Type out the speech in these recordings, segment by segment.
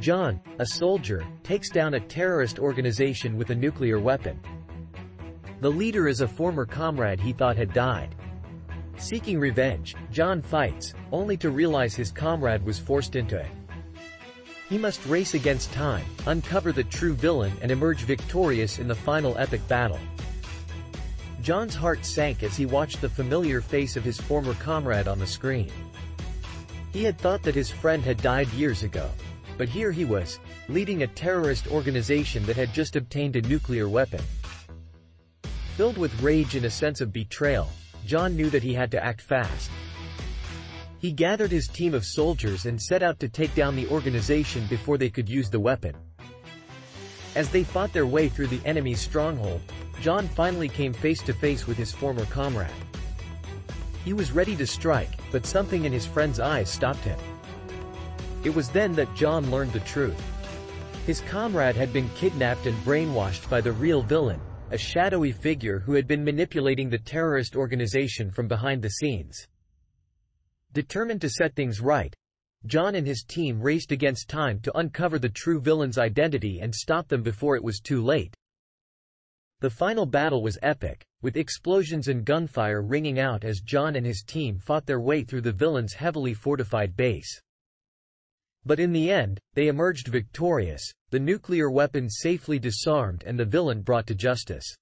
John, a soldier, takes down a terrorist organization with a nuclear weapon. The leader is a former comrade he thought had died. Seeking revenge, John fights, only to realize his comrade was forced into it. He must race against time, uncover the true villain and emerge victorious in the final epic battle. John's heart sank as he watched the familiar face of his former comrade on the screen. He had thought that his friend had died years ago. But here he was, leading a terrorist organization that had just obtained a nuclear weapon. Filled with rage and a sense of betrayal, John knew that he had to act fast. He gathered his team of soldiers and set out to take down the organization before they could use the weapon. As they fought their way through the enemy's stronghold, John finally came face to face with his former comrade. He was ready to strike, but something in his friend's eyes stopped him. It was then that John learned the truth. His comrade had been kidnapped and brainwashed by the real villain, a shadowy figure who had been manipulating the terrorist organization from behind the scenes. Determined to set things right, John and his team raced against time to uncover the true villain's identity and stop them before it was too late. The final battle was epic, with explosions and gunfire ringing out as John and his team fought their way through the villain's heavily fortified base. But in the end, they emerged victorious, the nuclear weapon safely disarmed and the villain brought to justice.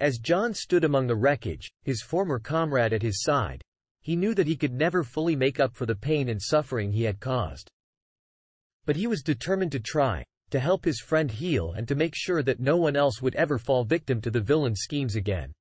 As John stood among the wreckage, his former comrade at his side, he knew that he could never fully make up for the pain and suffering he had caused. But he was determined to try, to help his friend heal and to make sure that no one else would ever fall victim to the villain's schemes again.